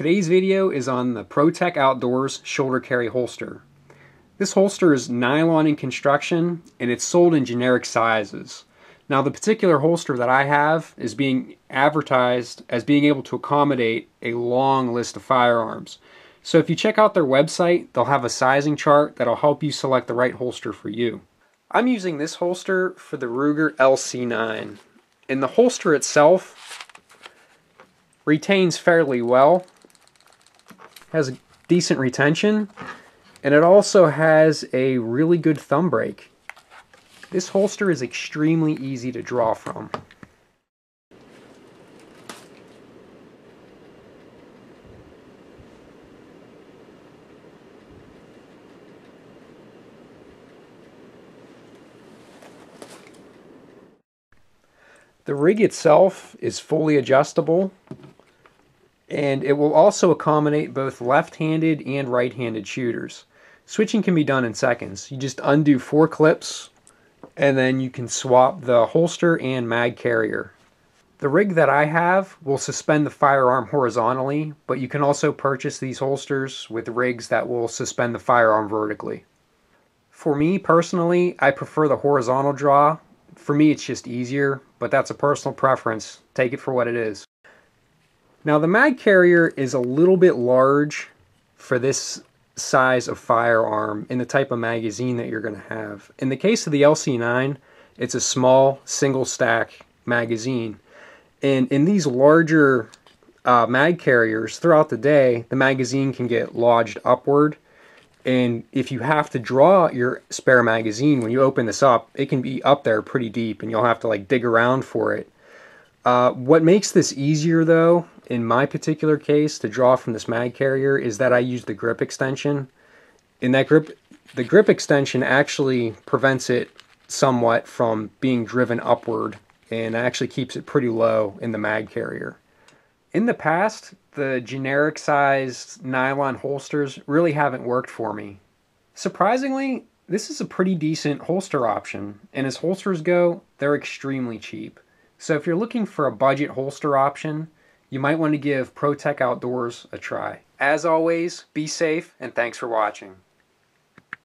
Today's video is on the ProTech Outdoors shoulder carry holster. This holster is nylon in construction and it's sold in generic sizes. Now the particular holster that I have is being advertised as being able to accommodate a long list of firearms. So if you check out their website, they'll have a sizing chart that'll help you select the right holster for you. I'm using this holster for the Ruger LC9. And the holster itself retains fairly well, has decent retention, and it also has a really good thumb break. This holster is extremely easy to draw from. The rig itself is fully adjustable and it will also accommodate both left-handed and right-handed shooters. Switching can be done in seconds. You just undo four clips and then you can swap the holster and mag carrier. The rig that I have will suspend the firearm horizontally, but you can also purchase these holsters with rigs that will suspend the firearm vertically. For me personally, I prefer the horizontal draw. For me, it's just easier, but that's a personal preference. Take it for what it is. Now the mag carrier is a little bit large for this size of firearm in the type of magazine that you're going to have. In the case of the LC9, it's a small single stack magazine. And in these larger uh, mag carriers throughout the day, the magazine can get lodged upward. And if you have to draw your spare magazine, when you open this up, it can be up there pretty deep and you'll have to like dig around for it. Uh, what makes this easier though in my particular case to draw from this mag carrier is that I use the grip extension. In that grip, the grip extension actually prevents it somewhat from being driven upward and actually keeps it pretty low in the mag carrier. In the past, the generic sized nylon holsters really haven't worked for me. Surprisingly, this is a pretty decent holster option, and as holsters go, they're extremely cheap. So if you're looking for a budget holster option, you might want to give ProTech Outdoors a try. As always, be safe and thanks for watching.